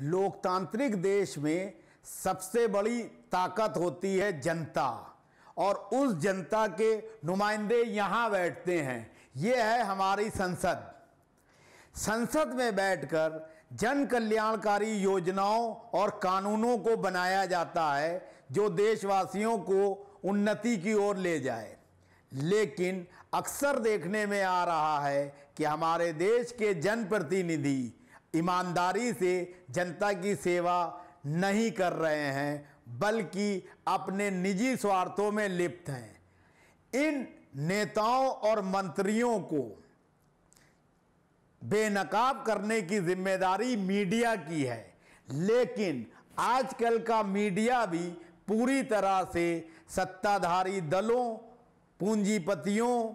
लोकतांत्रिक देश में सबसे बड़ी ताकत होती है जनता। और उस जनता के नुमाइंदे यहाँ बैठते हैं। ये है हमारी संसद। संसद में बैठकर जन कल्याणकारी योजनाओं और कानूनों को बनाया जाता है, जो देशवासियों को उन्नति की ओर ले जाए। लेकिन अक्सर देखने में आ रहा है कि हमारे देश के जनप्रतिनिधि ईमानदारी से जनता की सेवा नहीं कर रहे हैं, बल्कि अपने निजी स्वार्थों में लिप्त हैं। इन नेताओं और मंत्रियों को बेनकाब करने की ज़िम्मेदारी मीडिया की है, लेकिन आजकल का मीडिया भी पूरी तरह से सत्ताधारी दलों, पूंजीपतियों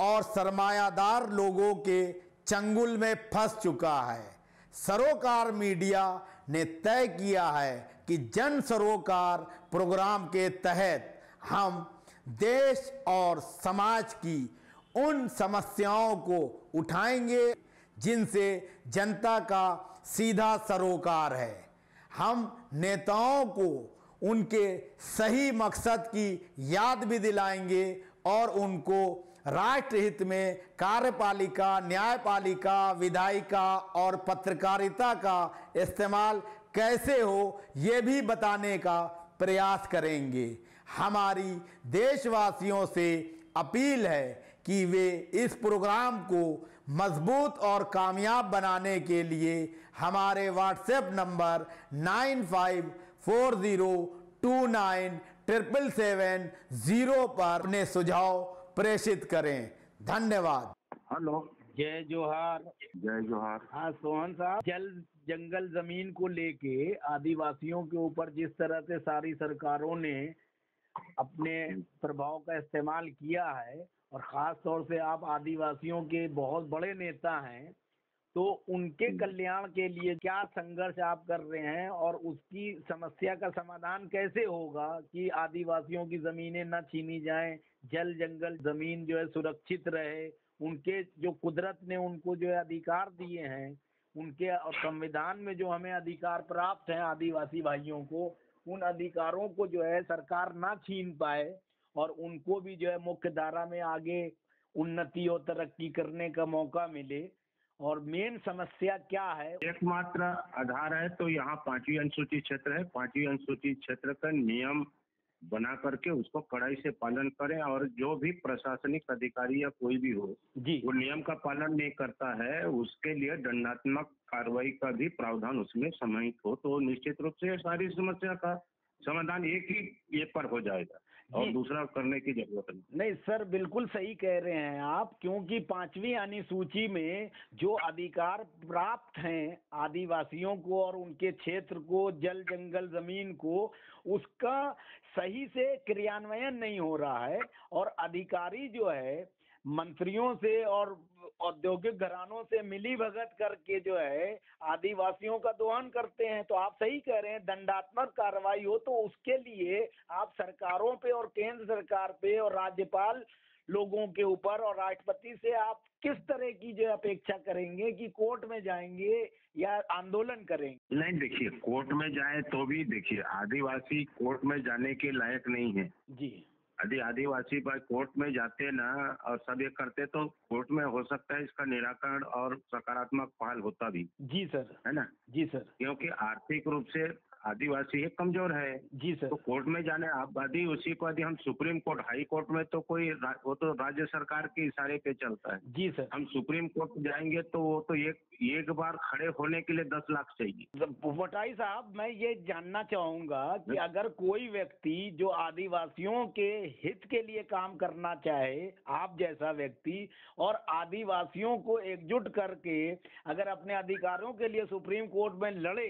और सरमायादार लोगों के चंगुल में फंस चुका है। सरोकार मीडिया ने तय किया है कि जन सरोकार प्रोग्राम के तहत हम देश और समाज की उन समस्याओं को उठाएँगे जिनसे जनता का सीधा सरोकार है। हम नेताओं को उनके सही मकसद की याद भी दिलाएँगे और उनको राष्ट्र हित में कार्यपालिका, न्यायपालिका, विधायिका और पत्रकारिता का इस्तेमाल कैसे हो, ये भी बताने का प्रयास करेंगे। हमारी देशवासियों से अपील है कि वे इस प्रोग्राम को मज़बूत और कामयाब बनाने के लिए हमारे WhatsApp number nine five four zero two nine triple seven zero पर अपने सुझाव प्रेषित करें। धन्यवाद। हेलो। जय जोहार। जय जोहार। हाँ सोहन साहब जल जंगल ज़मीन को लेके आदिवासियों के ऊपर जिस तरह से सारी सरकारों ने अपने प्रभाव का इस्तेमाल किया है और ख़ास तौर से आप आदिवासियों के बहुत बड़े नेता हैं तो उनके कल्याण के लिए क्या संघर्ष आप कर रहे हैं और उसकी समस्या का समाधान कैसे होगा कि आदिवासियों की ज़मीनें न छीनी जाएँ जल जंगल ज़मीन जो है सुरक्षित रहे, उनके जो कुदरत ने उनको जो है अधिकार दिए हैं, उनके और संविधान में जो हमें अधिकार प्राप्त हैं आदिवासी भाइयों को, उन अधिकारों को जो है सरकार ना छीन पाए और उनको भी जो है मुख्य धारा में आगे उन्नति और तरक्की करने का मौका मिले। और मेन समस्या क्या है? एकमात्र आधार है तो यहाँ पांचवी अनुसूचित क्षेत्र है। पांचवी अनुसूचित क्षेत्र का नियम बना करके उसको कड़ाई से पालन करें और जो भी प्रशासनिक अधिकारी या कोई भी हो जी। वो नियम का पालन नहीं करता है उसके लिए दंडात्मक कार्रवाई का भी प्रावधान उसमें समाहित हो तो निश्चित रूप से सारी समस्या का समाधान एक ही ये पर हो जाएगा। और दूसरा करने की ज़रूरत नहीं। नहीं सर बिल्कुल सही कह रहे हैं आप क्योंकि पांचवी अनुसूची में जो अधिकार प्राप्त हैं आदिवासियों को और उनके क्षेत्र को जल जंगल ज़मीन को उसका सही से क्रियान्वयन नहीं हो रहा है और अधिकारी जो है मंत्रियों से और औद्योगिक घरानों से मिली भगत करके जो है आदिवासियों का दोहन करते हैं। तो आप सही कह रहे हैं दंडात्मक कार्रवाई हो तो उसके लिए आप सरकारों पे और केंद्र सरकार पे और राज्यपाल लोगों के ऊपर और राष्ट्रपति से आप किस तरह की जो अपेक्षा करेंगे कि कोर्ट में जाएँगे या आंदोलन करेंगे? नहीं देखिए कोर्ट में जाए तो भी देखिए आदिवासी कोर्ट में जाने के लायक नहीं है। जी। यदि आदिवासी भाई कोर्ट में जाते ना और सब ये करते तो कोर्ट में हो सकता है इसका निराकरण और सकारात्मक पहल होता भी। जी सर। है ना? जी सर। क्योंकि आर्थिक रूप से आदिवासी एक कमज़ोर है। जी सर। तो कोर्ट में जाने आप यदि उसी को यदि हम सुप्रीम कोर्ट हाई कोर्ट में तो कोई वो तो राज्य सरकार के इशारे पे चलता है। जी सर। हम सुप्रीम कोर्ट जाएँगे तो वो तो एक एक बार खड़े होने के लिए दस लाख चाहिए। वटाई साहब मैं ये जानना चाहूँगा कि अगर कोई व्यक्ति जो आदिवासियों के हित के लिए काम करना चाहे आप जैसा व्यक्ति और आदिवासियों को एकजुट करके अगर अपने अधिकारों के लिए सुप्रीम कोर्ट में लड़े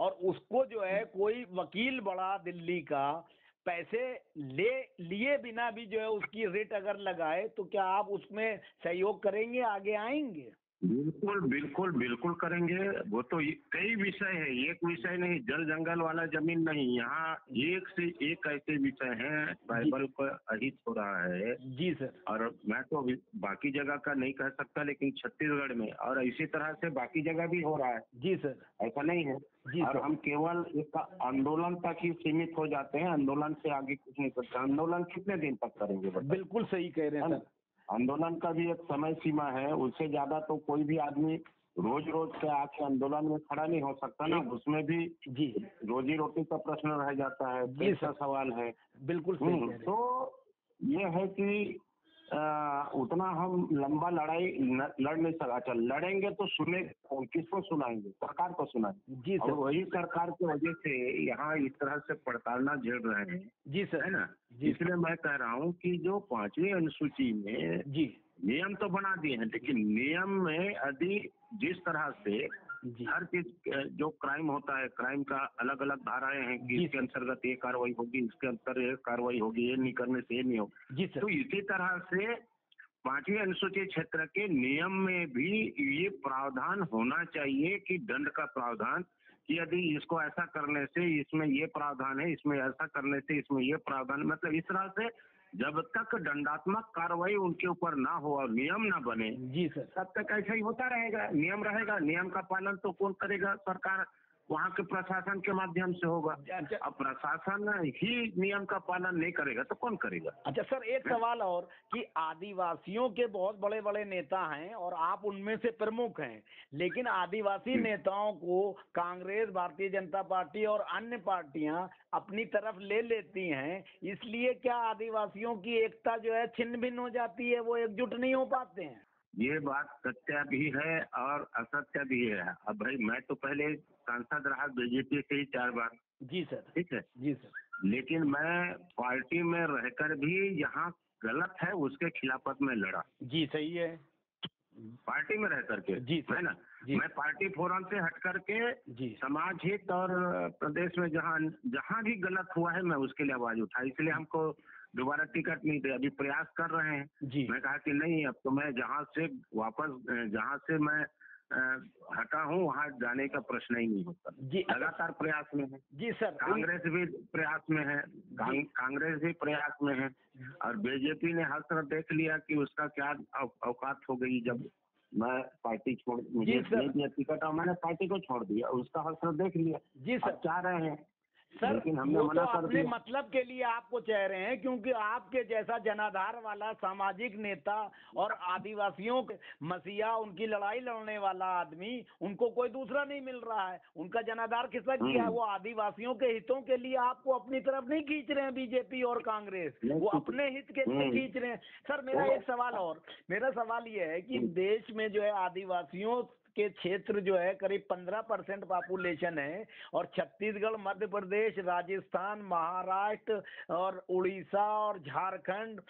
और उसको जो है कोई वकील बड़ा दिल्ली का पैसे ले, लिए बिना भी जो है उसकी रेट अगर लगाए तो क्या आप उसमें सहयोग करेंगे, आगे आएँगे? बिल्कुल बिल्कुल बिल्कुल करेंगे। वो तो कई विषय है एक विषय नहीं जल जंगल वाला ज़मीन नहीं यहाँ एक से एक ऐसे विषय हैं बाइबल को अहित हो रहा है। जी सर। और मैं तो बाकी जगह का नहीं कह सकता लेकिन छत्तीसगढ़ में और इसी तरह से बाकी जगह भी हो रहा है। जी सर। ऐसा नहीं है। जी और हम केवल एक आंदोलन तक ही सीमित हो जाते हैं आंदोलन से आगे कुछ नहीं करते। आंदोलन कितने दिन तक करेंगे? बिल्कुल सही कह रहे हैं सर। आंदोलन का भी एक समय सीमा है उससे ज़्यादा तो कोई भी आदमी रोज रोज के आके आंदोलन में खड़ा नहीं हो सकता ना। उसमें भी जी। रोजी रोटी का प्रश्न रह जाता है। सवाल है। बिल्कुल सही हम्म, हैं। तो ये है कि आ, उतना हम लंबा लड़ाई लड़ नहीं सकते अच्छा लड़ेंगे तो सुने कौन किसको सुनाएँगे? सरकार को सुनाएँगे? जी सर। वही सरकार की वजह से यहाँ इस तरह से पड़तालना झेल रहे हैं। जी सर। है ना? इसलिए मैं कह रहा हूँ कि जो पांचवी अनुसूची में जी। नियम तो बना दिए हैं लेकिन नियम में यदि जिस तरह से हर चीज़ जो क्राइम होता है क्राइम का अलग अलग धाराएँ हैं कि इसके अंतर्गत ये कार्रवाई होगी इसके अंतर ये कार्रवाई होगी ये नहीं करने से ये नहीं होगी। तो इसी तरह से पांचवी अनुसूचित क्षेत्र के नियम में भी ये प्रावधान होना चाहिए कि दंड का प्रावधान कि यदि इसको ऐसा करने से इसमें ये प्रावधान है इसमें ऐसा करने से इसमें ये प्रावधान मतलब इस तरह से जब तक दंडात्मक कार्रवाई उनके ऊपर ना हो और नियम ना बने जी सर। तब तक ऐसा ही होता रहेगा? नियम रहेगा नियम का पालन तो कौन करेगा? सरकार वहाँ के प्रशासन के माध्यम से होगा। अच्छा अब प्रशासन ही नियम का पालन नहीं करेगा तो कौन करेगा? अच्छा सर एक सवाल और कि आदिवासियों के बहुत बड़े बड़े नेता हैं और आप उनमें से प्रमुख हैं लेकिन आदिवासी नेताओं को कांग्रेस भारतीय जनता पार्टी और अन्य पार्टियाँ अपनी तरफ़ ले लेती हैं इसलिए क्या आदिवासियों की एकता जो है छिन्न भिन्न हो जाती है वो एकजुट नहीं हो पाते हैं? ये बात सत्य भी है और असत्य भी है। अब भाई मैं तो पहले सांसद रहा बीजेपी से ही चार बार। जी सर। ठीक है? जी सर। लेकिन मैं पार्टी में रहकर भी यहाँ गलत है उसके खिलाफत में लड़ा। जी सही है। पार्टी में रह करके जी है ना? जी। मैं पार्टी फोरम से हट करके जी। समाज हित और प्रदेश में जहाँ जहाँ भी गलत हुआ है मैं उसके लिए आवाज़ उठाई। इसलिए हमको दोबारा टिकट नहीं दे अभी प्रयास कर रहे हैं। मैं कहा कि नहीं अब तो मैं जहाँ से वापस जहाँ से मैं हटा हूँ वहाँ जाने का प्रश्न ही नहीं होता। जी लगातार प्रयास में है। जी सर कांग्रेस भी प्रयास में है। कांग्रेस भी प्रयास में है। और बीजेपी ने हर तरफ़ देख लिया कि उसका क्या औकात हो गई जब मैं पार्टी छोड़ मुझे नहीं दिया टिकट और मैंने पार्टी को छोड़ दिया उसका हर तरफ़ देख लिया। जी सर। चाह रहे हैं सर हमने वो तो अपने मतलब के लिए आपको कह रहे हैं क्योंकि आपके जैसा जनाधार वाला सामाजिक नेता और आदिवासियों के मसीहा उनकी लड़ाई लड़ने वाला आदमी उनको कोई दूसरा नहीं मिल रहा है उनका जनाधार खिसक गया है हम्म। वो आदिवासियों के हितों के लिए आपको अपनी तरफ़ नहीं खींच रहे हैं बीजेपी और कांग्रेस वो अपने हित के लिए हम्म। खींच रहे हैं सर मेरा एक सवाल और मेरा सवाल ये है कि हम्म। देश में जो है आदिवासियों के क्षेत्र जो है, करीब पंद्रह परसेंट पॉपुलेशन है और छत्तीसगढ़, मध्य प्रदेश, राजस्थान, महाराष्ट्र और उड़ीसा और झारखंड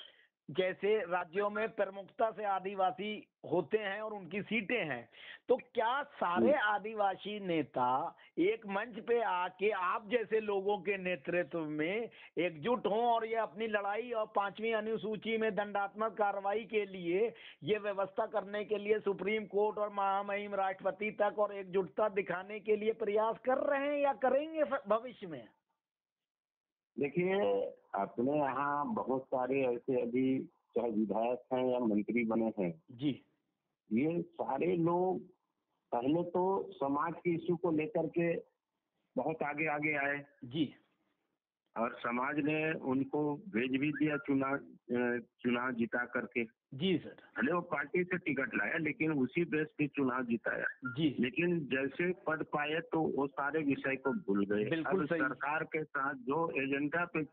जैसे राज्यों में प्रमुखता से आदिवासी होते हैं और उनकी सीटें हैं तो क्या सारे आदिवासी नेता एक मंच पे आके आप जैसे लोगों के नेतृत्व में एकजुट हों और ये अपनी लड़ाई और पांचवी अनुसूची में दंडात्मक कार्रवाई के लिए ये व्यवस्था करने के लिए सुप्रीम कोर्ट और महामहिम राष्ट्रपति तक और एकजुटता दिखाने के लिए प्रयास कर रहे हैं या करेंगे भविष्य में? देखिए अपने यहाँ बहुत सारे ऐसे अभी चाहे विधायक हैं या मंत्री बने हैं। जी। ये सारे लोग पहले तो समाज के इशू को लेकर के बहुत आगे आगे आए। जी। और समाज ने उनको भेज भी दिया चुनाव चुनाव जिता करके। जी सर। भले वो पार्टी से टिकट लाया लेकिन उसी बेस पे चुनाव जिताया। जी लेकिन जैसे पद पाए तो वो सारे विषय को भूल गए। बिल्कुल अब सही। सरकार के साथ जो एजेंडा पे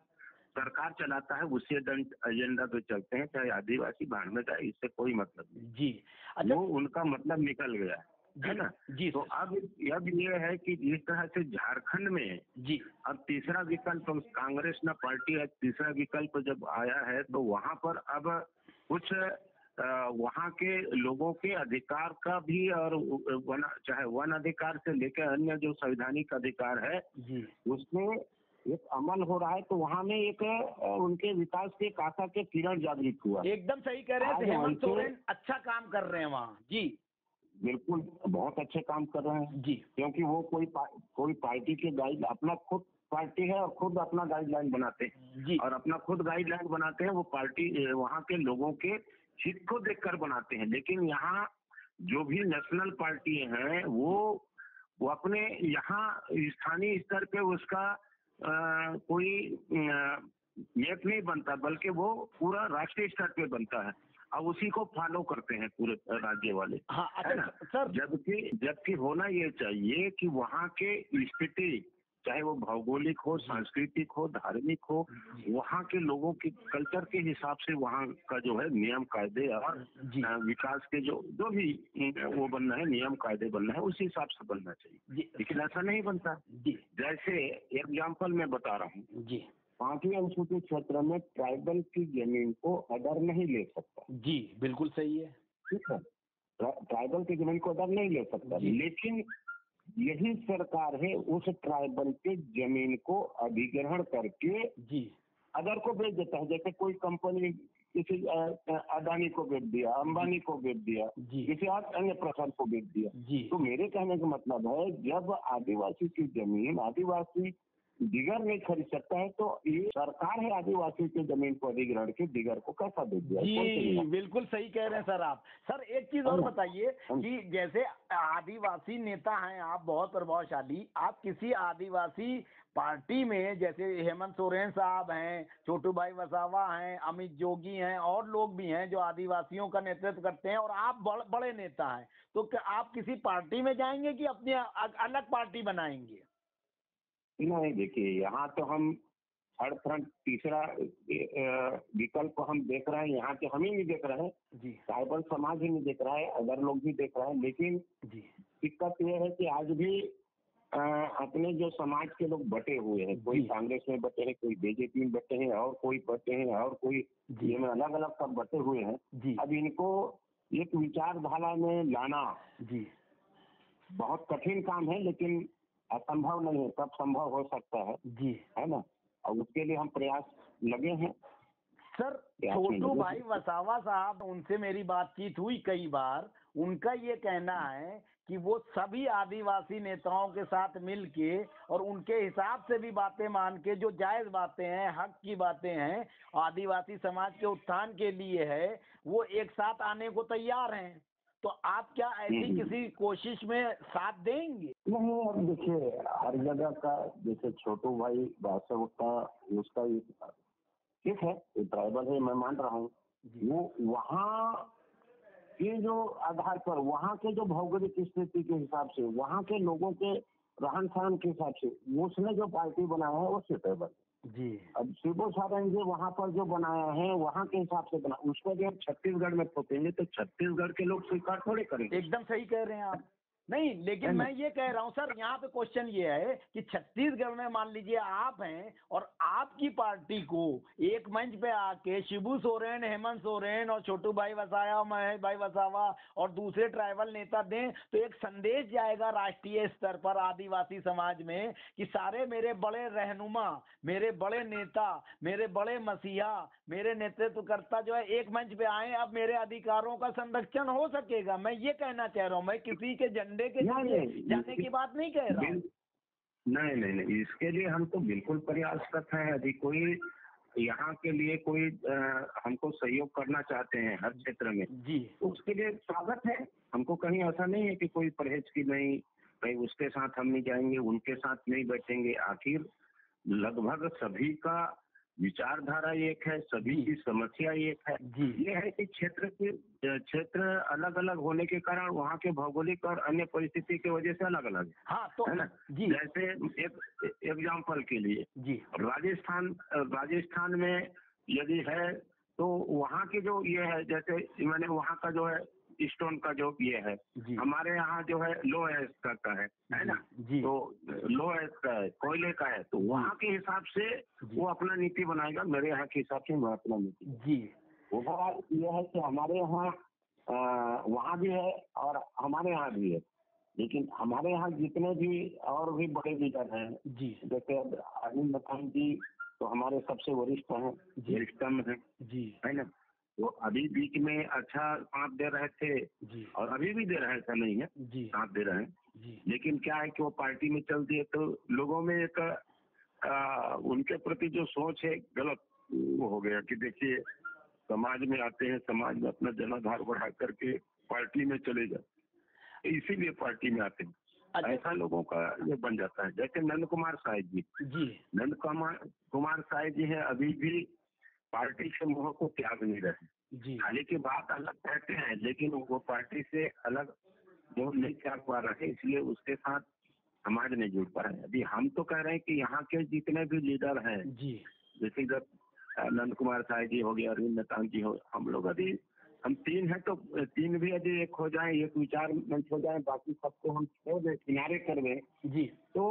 सरकार चलाता है उसी एजेंडा पे चलते हैं चाहे आदिवासी भाड़ में जाए इससे कोई मतलब नहीं। जी। अच्छा। वो उनका मतलब निकल गया। है ना? जी तो अब अब ये है कि जिस तरह से झारखंड में जी। अब तीसरा विकल्प कांग्रेस ना पार्टी अब तीसरा विकल्प जब आया है तो वहाँ पर अब कुछ वहाँ के लोगों के अधिकार का भी और वन चाहे वन अधिकार से लेकर अन्य जो संवैधानिक अधिकार है उसमें एक अमल हो रहा है तो वहाँ में एक उनके विकास के एक आशा के किरण जागृत हुआ। एकदम सही कह रहे हैं हेमंत सोरेन अच्छा काम कर रहे हैं वहाँ। जी। बिल्कुल बहुत अच्छे काम कर रहे हैं। जी। क्योंकि वो कोई पा, कोई पार्टी के गाइड अपना खुद पार्टी है और खुद अपना गाइडलाइन बनाते हैं। जी। और अपना खुद गाइडलाइन बनाते हैं वो पार्टी वहाँ के लोगों के हित को देखकर बनाते हैं। लेकिन यहाँ जो भी नेशनल पार्टी हैं वो वो अपने यहाँ स्थानीय स्तर पे उसका अ, कोई मैप नहीं बनता बल्कि वो पूरा राष्ट्रीय स्तर पे बनता है। और उसी को फॉलो करते हैं पूरे राज्य वाले। हाँ है ना? अच्छा सर। जबकि जबकि होना ये चाहिए कि वहाँ के स्थिति चाहे वो भौगोलिक हो सांस्कृतिक हो धार्मिक हो वहाँ के लोगों के कल्चर के हिसाब से वहाँ का जो है नियम कायदे और विकास के जो जो भी वो बनना है नियम कायदे बनना है उसी हिसाब से बनना चाहिए। लेकिन ऐसा नहीं बनता। जैसे एग्ज़ाम्पल मैं बता रहा हूँ। पांचवी अनुसूचित क्षेत्र में ट्राइबल की ज़मीन को अदर नहीं ले सकता। जी बिल्कुल सही है। ठीक है? ट्राइबल की ज़मीन को अदर नहीं ले सकता। लेकिन यही सरकार है उस ट्राइबल के ज़मीन को अधिग्रहण करके जी। अदर को बेच देता है। जैसे कोई कंपनी किसी अ, अ, अदानी को बेच दिया अंबानी को बेच दिया किसी और अन्य प्रकार को बेच दिया। तो मेरे कहने का मतलब है जब आदिवासी की ज़मीन आदिवासी दिगर नहीं खरीद सकता है तो ये सरकार है आदिवासी के ज़मीन को अधिग्रहण के दिगर को कैसा दे दिया जी बिल्कुल सही कह रहे हैं सर आप। सर एक चीज़ और हाँ। बताइए हाँ। कि जैसे आदिवासी नेता हैं आप बहुत प्रभावशाली। आप किसी आदिवासी पार्टी में जैसे हेमंत सोरेन साहब हैं छोटू भाई वसावा हैं अमित जोगी हैं और लोग भी हैं जो आदिवासियों का नेतृत्व करते हैं और आप बड़, बड़े नेता हैं तो आप किसी पार्टी में जाएँगे कि अपनी अलग पार्टी बनाएँगे? नहीं देखिए यहाँ तो हम थर्ड फ्रंट तीसरा विकल्प हम देख रहे हैं यहाँ के हम ही नहीं देख रहे हैं। ट्राइबल समाज ही नहीं देख रहा है अदर लोग भी देख रहे हैं लेकिन दिक्कत यह है कि आज भी अ, अपने जो समाज के लोग बटे हुए हैं कोई कांग्रेस में बटे हैं कोई बीजेपी में बटे हैं और कोई बटे हैं और कोई। ये में अलग अलग सब बटे हुए हैं अब इनको एक विचारधारा में लाना जी। बहुत कठिन काम है लेकिन असंभव नहीं है सब संभव हो सकता है। जी। है ना? और उसके लिए हम प्रयास लगे हैं। सर छोटू भाई वसावा साहब उनसे मेरी बातचीत हुई कई बार। उनका ये कहना है कि वो सभी आदिवासी नेताओं के साथ मिल के और उनके हिसाब से भी बातें मान के जो जायज़ बातें हैं हक की बातें हैं आदिवासी समाज के उत्थान के लिए है वो एक साथ आने को तैयार हैं। तो आप क्या ऐसी हम्म। किसी कोशिश में साथ देंगे? नहीं अब देखिए हर जगह का जैसे छोटू भाई वास्तव का उसका ये ठीक है ये ट्राइबल है मैं मान रहा हूँ। वो वहाँ के जो आधार पर वहाँ के जो भौगोलिक स्थिति के हिसाब से वहाँ के लोगों के रहन सहन के हिसाब से उसने जो पार्टी बनाया है वो सुटेबल जी। अब शिवो सारण जो वहाँ पर जो बनाया है वहाँ के हिसाब से बना उसको जो हम छत्तीसगढ़ में थोपेंगे तो छत्तीसगढ़ के लोग स्वीकार थोड़े करेंगे। एकदम सही कह रहे हैं आप। नहीं लेकिन मैं ये कह रहा हूँ सर यहाँ पे क्वेश्चन ये है कि छत्तीसगढ़ में मान लीजिए आप हैं और आपकी पार्टी को एक मंच पे आके शिबू सोरेन हेमंत सोरेन और छोटू भाई वसाया महेश भाई वसावा और दूसरे ट्राइबल नेता दें तो एक संदेश जाएगा राष्ट्रीय स्तर पर आदिवासी समाज में कि सारे मेरे बड़े रहनुमा मेरे बड़े नेता मेरे बड़े मसीहा मेरे नेतृत्वकर्ता जो है एक मंच पे आए अब मेरे अधिकारों का संरक्षण हो सकेगा। मैं ये कहना चाह रहा हूँ मैं किसी के झंडे के नहीं, नहीं, जाने की बात नहीं कह रहा। हूँ नहीं नहीं नहीं इसके लिए हम तो बिल्कुल प्रयासरत हैं। यदि कोई यहाँ के लिए कोई अ, हमको सहयोग करना चाहते हैं हर क्षेत्र में जी। तो उसके लिए स्वागत है। हमको कहीं ऐसा नहीं है कि कोई परहेज की नहीं भाई उसके साथ हम नहीं जाएँगे उनके साथ नहीं बैठेंगे। आखिर लगभग सभी का विचारधारा एक है सभी की समस्या एक है। ये है कि क्षेत्र के क्षेत्र अलग अलग होने के कारण वहाँ के भौगोलिक और अन्य परिस्थिति की वजह से अलग अलग है। हाँ तो है ना? जी। जैसे एक एग्ज़ाम्पल के लिए। जी। राजस्थान राजस्थान में यदि है तो वहाँ के जो ये है जैसे मैंने वहाँ का जो है स्टोन का जो ये है हमारे यहाँ जो है लो एस का, है है ना? जी तो लो एस का है कोयले का है तो वहाँ के हिसाब से वो अपना नीति बनाएगा मेरे यहाँ के हिसाब से मैं अपना नीति। जी। ओवरऑल ये है कि हमारे यहाँ वहाँ भी है और हमारे यहाँ भी है। लेकिन हमारे यहाँ जितने भी और भी बड़े लीडर हैं जी। जैसे अरविंद बतान जी तो हमारे सबसे वरिष्ठ हैं। वरिष्ठतम हैं जी। है ना? वो अभी बीच में अच्छा साथ दे रहे थे और अभी भी दे रहे ऐसा नहीं है। साथ दे रहे हैं। लेकिन क्या है कि वो पार्टी में चलती है तो लोगों में एक आ, उनके प्रति जो सोच है गलत हो गया कि देखिए समाज में आते हैं समाज में अपना जनाधार बढ़ा करके पार्टी में चले जाते इसीलिए पार्टी में आते हैं। अच्छा। ऐसा लोगों का ये बन जाता है। जैसे नंद कुमार साहिब जी। जी। नंद कुमार कुमार साहिब जी है अभी भी पार्टी से मोह को त्याग नहीं रहे। जी। खाली की बात अलग कहते हैं लेकिन वो पार्टी से अलग जो नहीं त्याग पा रहे इसलिए उसके साथ समाज नहीं जुड़ पा रहे। अभी हम तो कह रहे हैं कि यहाँ के जितने भी लीडर हैं जी। जैसे अ, नंद कुमार साय जी हो गए अरविंद नेतान जी हो हम लोग अभी हम तीन हैं तो तीन भी यदि एक हो जाए एक विचार मंच हो जाए बाकी सबको हम छोड़ दें किनारे कर दें जी। तो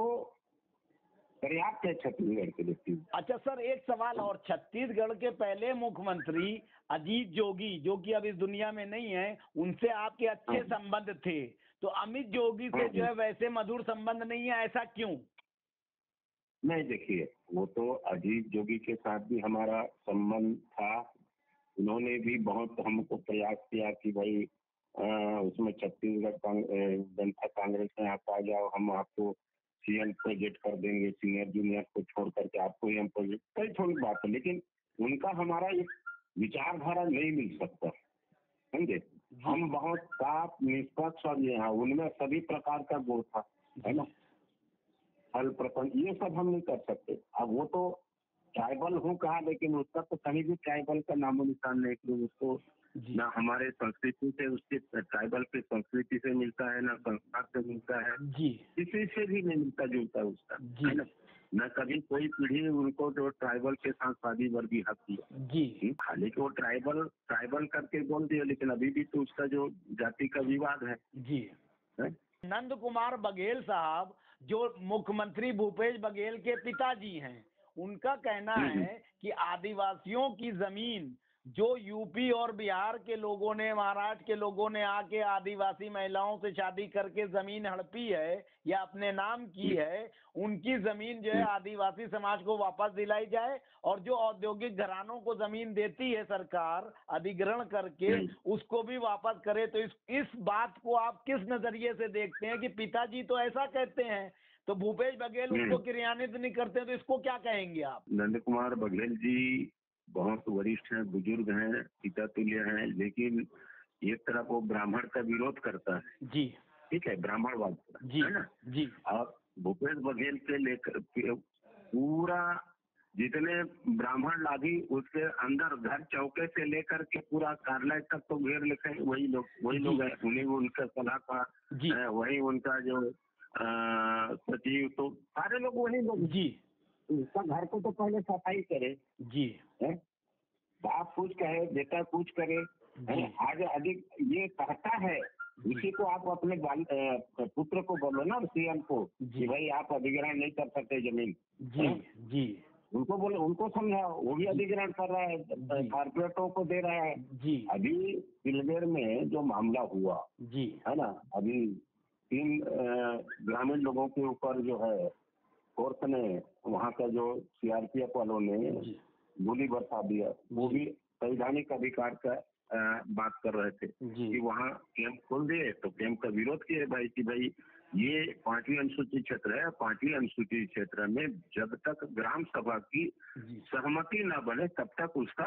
पर्याप्त है छत्तीसगढ़ के लिए अच्छा सर एक सवाल और। छत्तीसगढ़ के पहले मुख्यमंत्री अजीत जोगी जो कि अब इस दुनिया में नहीं है उनसे आपके अच्छे हाँ। संबंध थे। तो अमित जोगी से हाँ, जो है वैसे मधुर संबंध नहीं है ऐसा क्यों? नहीं देखिए वो तो अजीत जोगी के साथ भी हमारा संबंध था। उन्होंने भी बहुत हमको प्रयास किया कि भाई अ, उसमें छत्तीसगढ़ जनता कांग्रेस में आप आ जाओ हम आपको सीएम प्रोजेक्ट कर देंगे सीनियर जूनियर को छोड़ करके आपको ही हम प्रोजेक्ट कई थोड़ी बात है लेकिन उनका हमारा एक विचारधारा नहीं मिल सकता समझे? हम बहुत साफ़ निष्पक्ष और ये हाँ उनमें सभी प्रकार का गुण था है ना? फल प्रपंच ये सब हम नहीं कर सकते। अब वो तो ट्राइबल हूँ कहा लेकिन उसका तो कहीं भी ट्राइबल का नामो निशान नहीं कि उसको ना हमारे संस्कृति से उसके ट्राइबल की संस्कृति से मिलता है ना संस्कार से मिलता है। जी। किसी से भी नहीं मिलता जुलता उसका जी। है ना? न कभी कोई पीढ़ी उनको जो ट्राइबल के साथ शादी वर्गी हक किया जी। खाली कि वो ट्राइबल ट्राइबल करके बोल दिया लेकिन अभी भी तो उसका जो जाति का विवाद है, जी। है? नंद कुमार बघेल साहब जो मुख्यमंत्री भूपेश बघेल के पिताजी हैं उनका कहना हम्म। है कि आदिवासियों की ज़मीन जो यूपी और बिहार के लोगों ने महाराष्ट्र के लोगों ने आके आदिवासी महिलाओं से शादी करके ज़मीन हड़पी है या अपने नाम की है उनकी ज़मीन जो है आदिवासी समाज को वापस दिलाई जाए और जो औद्योगिक घरानों को ज़मीन देती है सरकार अधिग्रहण करके हम्म। उसको भी वापस करे तो इस इस बात को आप किस नज़रिए से देखते हैं कि पिताजी तो ऐसा कहते हैं तो भूपेश बघेल हम्म। उसको क्रियान्वित नहीं करते तो इसको क्या कहेंगे आप नंद कुमार बघेल जी बहुत वरिष्ठ हैं बुज़ुर्ग हैं पिता तुल्य हैं लेकिन एक तरफ़ वो ब्राह्मण का विरोध करता है। जी। ठीक है ब्राह्मणवाद जी है ना? जी। और भूपेश बघेल के लेकर पूरा जितने ब्राह्मण लाभी उसके अंदर घर चौके से लेकर के पूरा कार्यालय तक तो घेर लेते हैं वही लोग वही लोग हैं उन्हीं उनका सलाहकार वही उनका जो सचिव तो सारे लोग वही लोग जी। उसका घर को तो पहले सफ़ाई करे। जी। है? बाप कुछ कहे बेटा कुछ करे? आज अधिक ये कहता है उसी को आप अपने बाल पुत्र को बोलो ना सीएम को जी। कि भाई आप अधिग्रहण नहीं कर सकते ज़मीन। जी जी। उनको बोलो उनको समझाओ वो भी अधिग्रहण कर रहा है। कारपोरेटों को दे रहा है। जी। अभी पिलगेर में जो मामला हुआ जी। है ना? अभी तीन ग्रामीण लोगों के ऊपर जो है कोर्ट ने वहाँ का जो सीआरपीएफ वालों ने गोली बरसा दिया वो भी संवैधानिक अधिकार का अ, बात कर रहे थे कि वहाँ कैंप खोल दिए तो कैंप का विरोध किए भाई कि भाई ये पांचवी अनुसूचित क्षेत्र है पांचवी अनुसूचित क्षेत्र में जब तक ग्राम सभा की सहमति न बने तब तक उसका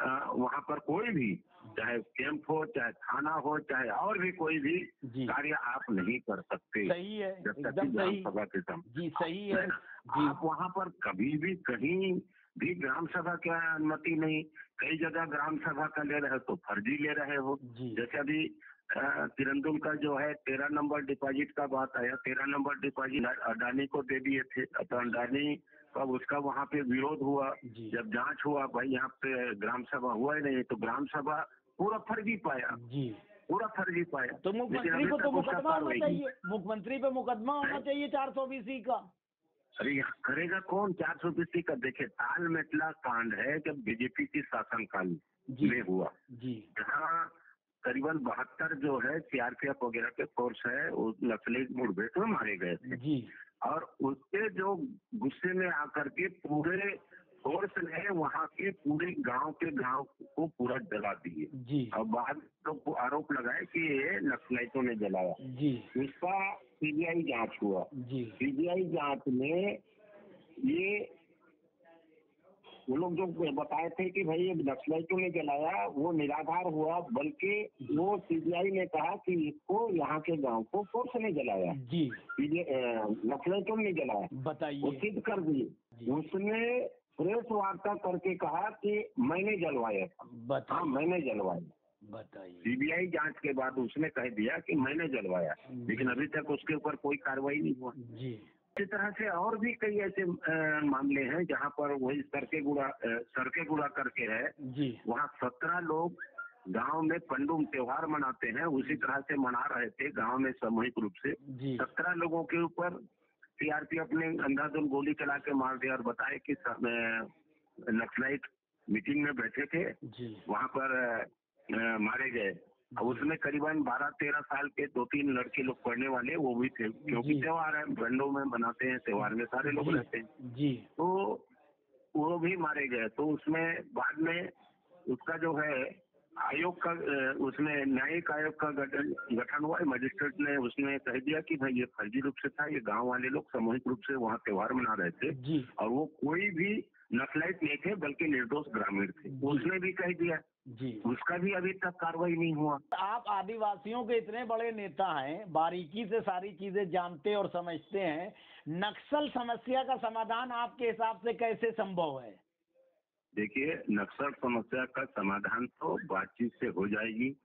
वहाँ पर कोई भी चाहे कैंप हो चाहे थाना हो चाहे और भी कोई भी कार्य आप नहीं कर सकते सही है जब तक एकदम सही। सभा के जी सही है जी। आप वहाँ पर कभी भी कहीं भी ग्राम सभा की अनुमति नहीं कई जगह ग्राम सभा का ले रहे हो तो फर्जी ले रहे हो। जैसे अभी किरंदुल का जो है तेरह नंबर डिपॉजिट का बात आया तेरह नंबर डिपॉजिट अडानी को दे दिए थे तो अडानी का उसका वहाँ पे विरोध हुआ। जब जाँच हुआ भाई यहाँ पे ग्राम सभा हुआ ही नहीं तो ग्राम सभा पूरा फर्जी पाया। जी। पूरा फर्जी पाया। तो मुख्यमंत्री को तो मुकदमा होना चाहिए। मुख्यमंत्री पे मुकदमा होना चाहिए चार सौ बीसी का। अरे करेगा कौन? चार सौ बीसी का देखे ताल मेटला कांड है जब बीजेपी की शासनकाल में हुआ। जी। जहाँ करीबन बहत्तर जो है सीआरपीएफ वगैरह के फोर्स है वो नक्सली मुठभेड़ में मारे गए थे। जी। और उसके जो गुस्से में आकर के पूरे फोर्स ने वहाँ के पूरे गाँव के गाँव को पूरा जला दिए। और बाद तो आरोप लगाए कि ये नक्सलाइटों ने जलाया। जी। इसका सीबीआई जाँच हुआ। सीबीआई जाँच में ये वो लोग जो बताए थे कि भाई ये नक्सलाइटों ने जलाया वो निराधार हुआ बल्कि वो सीबीआई ने कहा कि इसको यहाँ के गाँव को फोर्स ने जलाया। जी। नक्सलाइटों ने जलाया? बताइए। वो सिद्ध कर दिए। उसने प्रेस वार्ता करके कहा कि मैंने जलवाया था। हाँ मैंने जलवाया। बताइए। सीबीआई जाँच के बाद उसने कह दिया कि मैंने जलवाया। लेकिन अभी तक उसके ऊपर कोई कार्रवाई नहीं हुआ। जी। इसी तरह से और भी कई ऐसे मामले हैं जहाँ पर वही सरके गुड़ा सरके गुड़ा करके है। जी। वहाँ सत्रह लोग गाँव में पंडुम त्योहार मनाते हैं उसी तरह से मना रहे थे गाँव में सामूहिक रूप से। सत्रह लोगों के ऊपर सीआरपीएफ ने अंधाधुन गोली चला के मार दिया और बताया कि नक्सलाइट मीटिंग में बैठे थे। वहाँ पर मारे गए। अब उसमें करीबन बारह तेरह साल के दो तीन लड़के लोग पढ़ने वाले वो भी थे क्योंकि। त्योहार है बंडों में मनाते हैं त्योहार में सारे लोग रहते हैं। जी। तो वो भी मारे गए तो उसमें बाद में उसका जो है आयोग का उसमें न्यायिक आयोग का गठन गठन हुआ मजिस्ट्रेट ने उसने कह दिया कि भाई ये फर्जी रूप से था ये गाँव वाले लोग सामूहिक रूप से वहाँ त्योहार मना रहे थे। और वो कोई भी नक्सलाइट नहीं थे बल्कि निर्दोष ग्रामीण थे। उसने भी कह दिया जी। उसका भी अभी तक कार्रवाई नहीं हुआ। आप आदिवासियों के इतने बड़े नेता हैं बारीकी से सारी चीज़ें जानते और समझते हैं नक्सल समस्या का समाधान आपके हिसाब से कैसे संभव है? देखिए नक्सल समस्या का समाधान तो बातचीत से हो जाएगी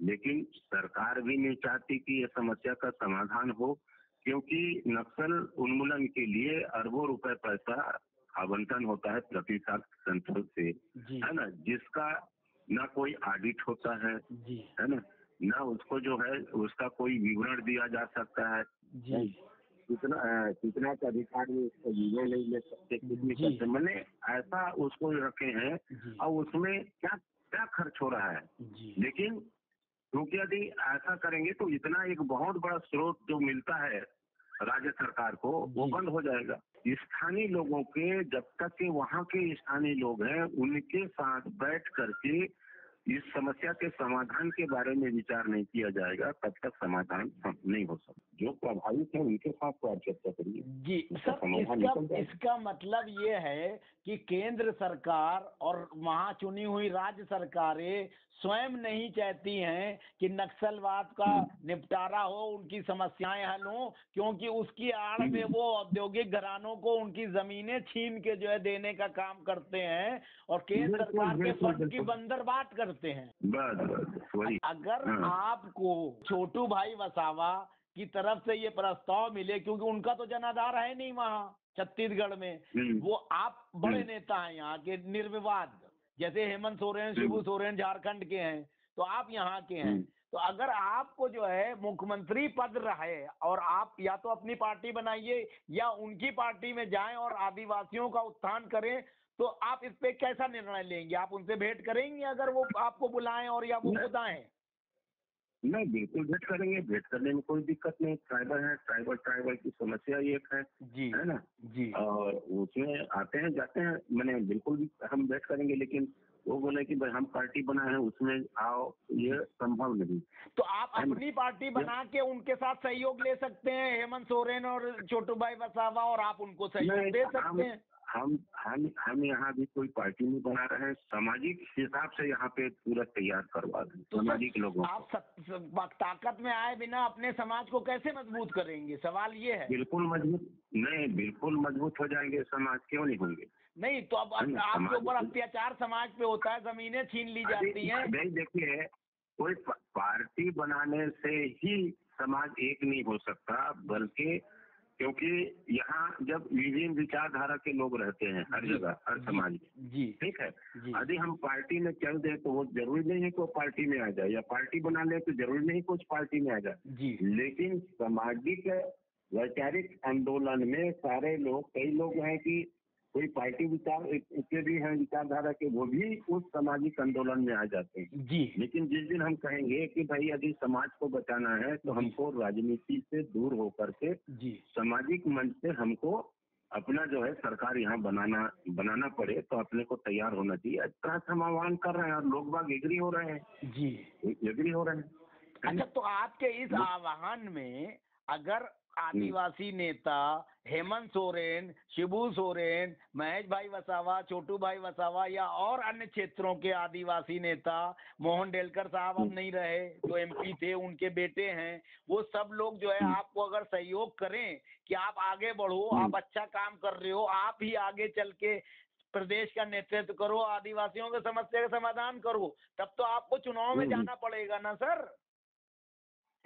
लेकिन सरकार भी नहीं चाहती कि यह समस्या का समाधान हो क्योंकि नक्सल उन्मूलन के लिए अरबों रुपए पैसा आवंटन होता है प्रति साल सेंट्रल से है ना? जिसका ना कोई ऑडिट होता है जी। है ना? ना उसको जो है उसका कोई विवरण दिया जा सकता है। जी। कितना कितना का अधिकारी उसको विवरण नहीं ले सकते कुछ नहीं करते। मैंने ऐसा उसको रखे हैं और उसमें क्या क्या खर्च हो रहा है? जी। लेकिन क्योंकि यदि ऐसा करेंगे तो इतना एक बहुत बड़ा स्रोत जो मिलता है राज्य सरकार को वो बंद हो जाएगा। स्थानीय लोगों के जब तक के वहाँ के स्थानीय लोग हैं उनके साथ बैठ करके इस समस्या के समाधान के बारे में विचार नहीं किया जाएगा तब तक समाधान नहीं हो सकता जो प्रभावित है उनके साथ तो आप चर्चा करिए जी सर इसका इसका मतलब ये है कि केंद्र सरकार और वहाँ चुनी हुई राज्य सरकारें स्वयं नहीं चाहती हैं कि नक्सलवाद का हम्म। निपटारा हो उनकी समस्याएँ हल हों क्योंकि उसकी आड़ में वो औद्योगिक घरानों को उनकी जमीनें छीन के जो है देने का काम करते हैं और केंद्र सरकार के फंड की बिल्कुल। बंदरबांट करते हैं बस बस वही अगर हाँ। आपको छोटू भाई वसावा की तरफ़ से ये प्रस्ताव मिले क्योंकि उनका तो जनाधार है नहीं वहाँ छत्तीसगढ़ में हम्म। वो आप बड़े हम्म। नेता हैं यहाँ के निर्विवाद जैसे हेमंत सोरेन शिबू हम्म। सोरेन झारखंड के हैं तो आप यहाँ के हैं। तो अगर आपको जो है मुख्यमंत्री पद रहे और आप या तो अपनी पार्टी बनाइए या उनकी पार्टी में जाएँ और आदिवासियों का उत्थान करें तो आप इस पे कैसा निर्णय लेंगे? आप उनसे भेंट करेंगे अगर वो आपको बुलाएँ और या वो खुद आएँ? नहीं बिल्कुल भेंट करेंगे। भेंट करने में कोई दिक्कत नहीं। ट्राइबल है ट्राइबल ट्राइबल की समस्या एक है जी है ना? जी। और उसमें आते हैं जाते हैं। मैंने बिल्कुल भी हम भेंट करेंगे लेकिन वो बोले कि भाई हम पार्टी बनाए हैं उसमें आओ ये संभव नहीं। तो आप अपनी पार्टी बना के उनके साथ सहयोग ले सकते हैं हेमंत सोरेन और छोटू भाई बसावा और आप उनको सहयोग दे सकते हैं? हम हम हम यहाँ भी कोई पार्टी नहीं बना रहे हैं। सामाजिक हिसाब से यहाँ पे पूरा तैयार करवा दें। तो सामाजिक लोगों आप सत- स- ताकत में आए बिना अपने समाज को कैसे मज़बूत करेंगे? सवाल ये है। बिल्कुल मज़बूत नहीं बिल्कुल मज़बूत हो जाएँगे समाज क्यों नहीं होंगे? नहीं तो अब आपके ऊपर अत्याचार समाज पे होता है जमीनें छीन ली जाती हैं। नहीं देखिए कोई पार्टी बनाने से ही समाज एक नहीं हो सकता बल्कि क्योंकि यहाँ जब विभिन्न विचारधारा के लोग रहते हैं हर जगह हर समाज में। जी। ठीक है? यदि हम पार्टी में चल दें तो वो ज़रूरी नहीं है कि वो पार्टी में आ जाए या पार्टी बना ले तो ज़रूरी नहीं कुछ पार्टी में आ जाए। जी। लेकिन सामाजिक वैचारिक आंदोलन में सारे लोग कई लोग हैं कि कोई पार्टी विचार के भी हैं विचारधारा के वो भी उस सामाजिक आंदोलन में आ जाते हैं। जी। लेकिन जिस दिन हम कहेंगे कि भाई यदि समाज को बचाना है तो हमको राजनीति से दूर होकर के जी। सामाजिक मंच से हमको अपना जो है सरकार यहाँ बनाना बनाना पड़े तो अपने को तैयार होना चाहिए। इस तरह से हम आह्वान कर रहे हैं और लोग बाग एग्री हो रहे हैं। जी। एग्री हो रहे हैं। अच्छा तो आपके इस आह्वान में अगर आदिवासी नेता हेमंत सोरेन शिबू सोरेन महेश भाई वसावा छोटू भाई वसावा या और अन्य क्षेत्रों के आदिवासी नेता मोहन डेलकर साहब अब नहीं रहे जो एमपी थे उनके बेटे हैं वो सब लोग जो है आपको अगर सहयोग करें कि आप आगे बढ़ो आप अच्छा काम कर रहे हो आप ही आगे चल के प्रदेश का नेतृत्व करो आदिवासियों के समस्या का समाधान करो तब तो आपको चुनाव में हम्म। जाना पड़ेगा ना सर?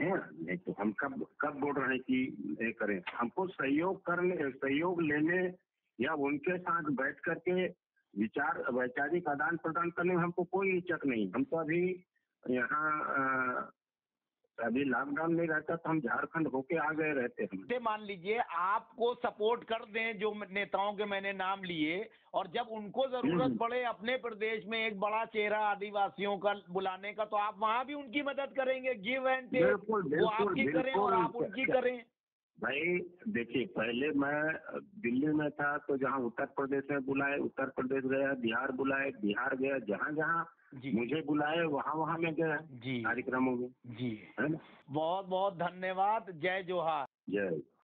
है ना? नहीं तो हम कब कब बोल रहे हैं कि करें हमको सहयोग करने, सहयोग लेने या उनके साथ बैठ करके विचार, वैचारिक आदान प्रदान करने में हमको कोई हिचक नहीं हम तो अभी यहाँ अभी लॉकडाउन में रहता तो हम झारखंड होके आ गए रहते हम जैसे मान लीजिए आपको सपोर्ट कर दें जो नेताओं के मैंने नाम लिए और जब उनको ज़रूरत हम्म। पड़े अपने प्रदेश में एक बड़ा चेहरा आदिवासियों का बुलाने का तो आप वहाँ भी उनकी मदद करेंगे। गिव एंड टेक बिल्कुल, वो आपकी करें और आप उनकी करें। भाई देखिए पहले मैं दिल्ली में था तो जहाँ उत्तर प्रदेश में बुलाए उत्तर प्रदेश गया बिहार बुलाए बिहार गया जहाँ जहाँ जी। मुझे बुलाए वहाँ वहाँ में गया जी। कार्यक्रमों में। जी। है ना? बहुत बहुत धन्यवाद। जय जोहार। जय।